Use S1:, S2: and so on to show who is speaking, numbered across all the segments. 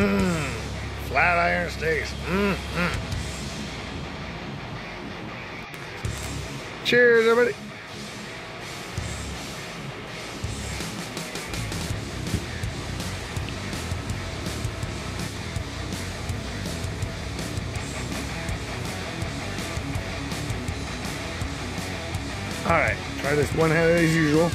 S1: Mmm. Flat iron steaks. Mmm. Cheers, everybody. All right, try this one head as usual.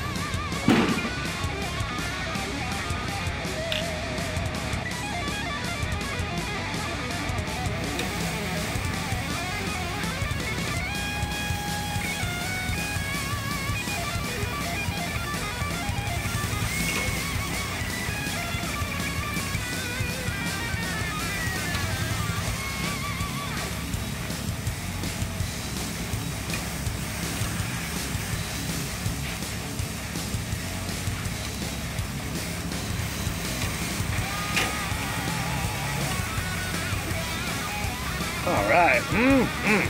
S1: All right. Mm, mm.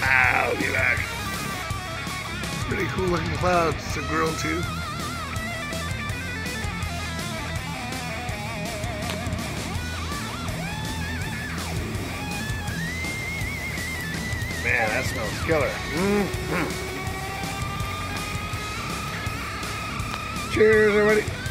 S1: I'll be back. Pretty cool looking clouds. A girl too. Man, that smells killer. Mm, mm. Cheers, everybody.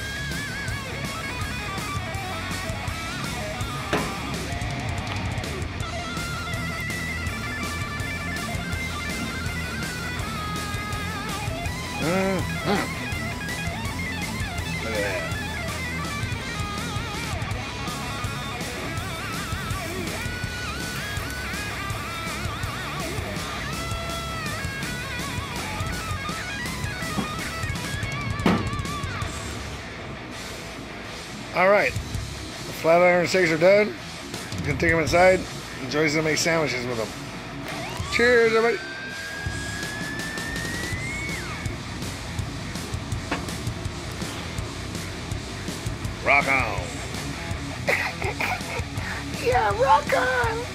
S1: All right, the flat iron steaks are done. You can take them inside. Enjoy some make sandwiches with them. Cheers, everybody. Rock on.
S2: Yeah, rock on!